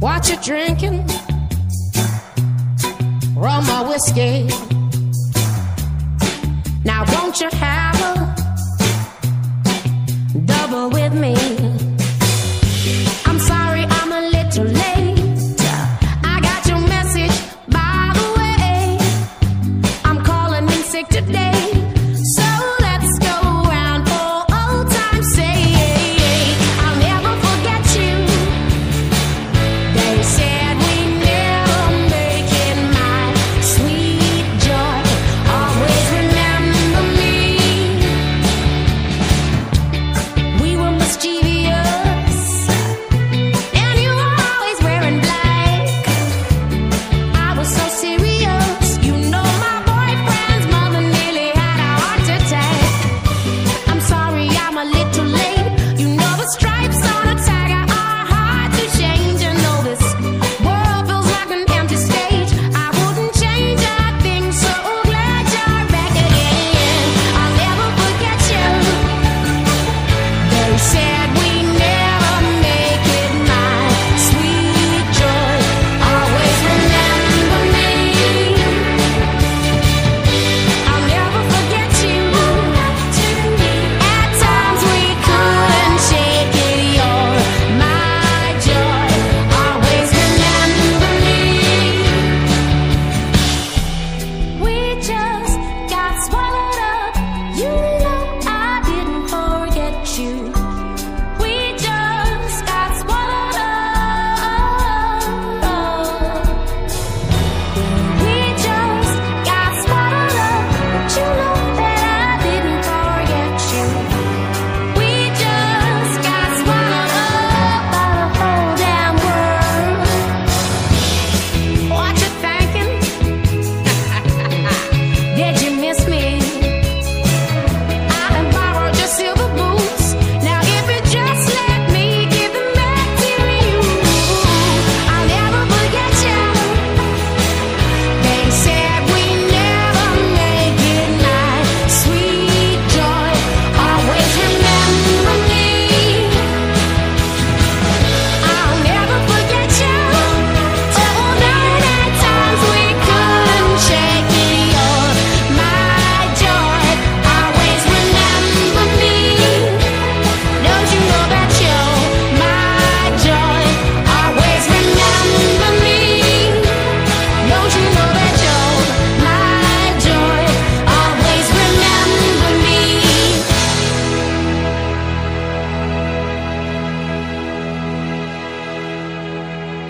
Watch you drinking? Rum or whiskey? Now won't you have